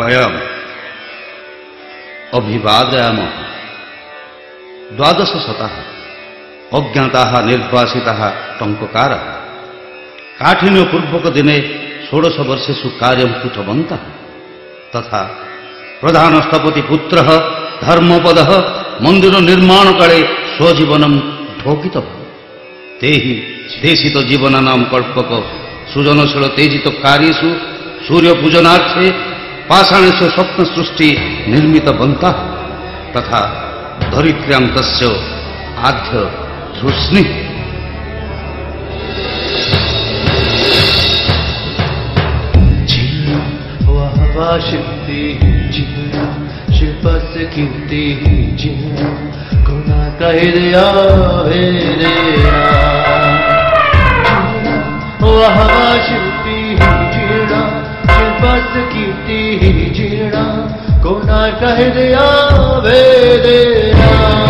भयम् अभिवादयामः द्वादशशतः अज्ञाताः निर्वासिताः टङ्ककारः काठिन्यपूर्वकदिने षोडशवर्षेषु कार्यं कृतवन्तः तथा प्रधानस्थपतिपुत्रः धर्मपदः मन्दिरनिर्माणकाले स्वजीवनं ढोकितवान् ते हि देशितजीवनानां कल्पक सृजनशील से सूर्यपूजनार्थे पाषाणस्य स्वप्नसृष्टि निर्मितवन्तः तथा धरित्र्यां तस्य आद्य धृष्णिः शक्ति जीना शिल्पस कीर्ति जीना गुना वह गुना कह दिया भेदेना स्वप्ने